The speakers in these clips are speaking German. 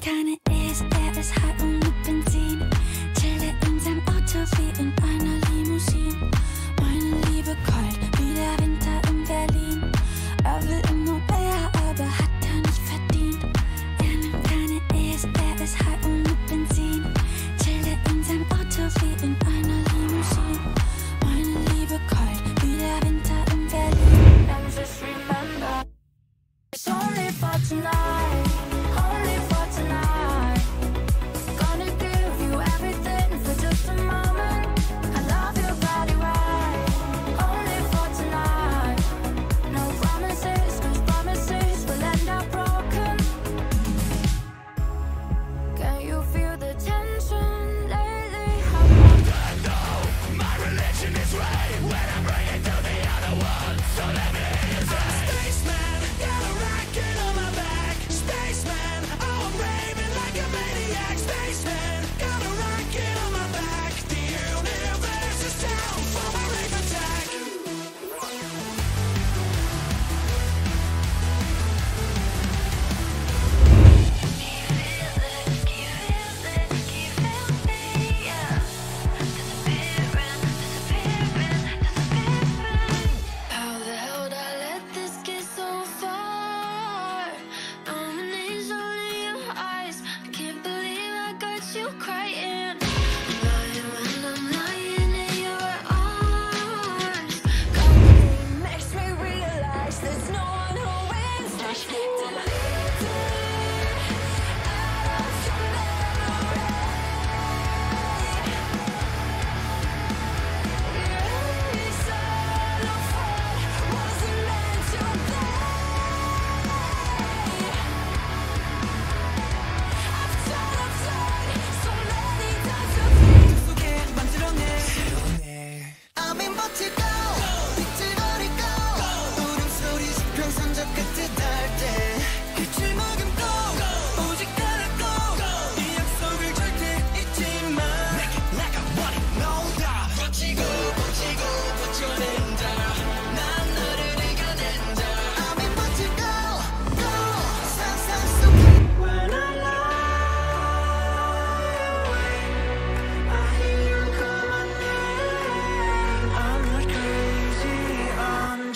Keine S, und Benzin. Chille in seinem Auto wie in einer Limousine. Meine Liebe kalt, wie der Winter in Berlin. Er will immer mehr, aber hat er nicht verdient. Keine S, und Benzin. Chille in seinem Auto wie in einer Limousine. Meine Liebe kalt, wie der Winter in Berlin. And for tonight. So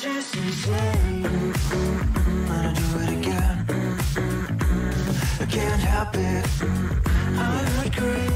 insane I do it again I can't help it. I regret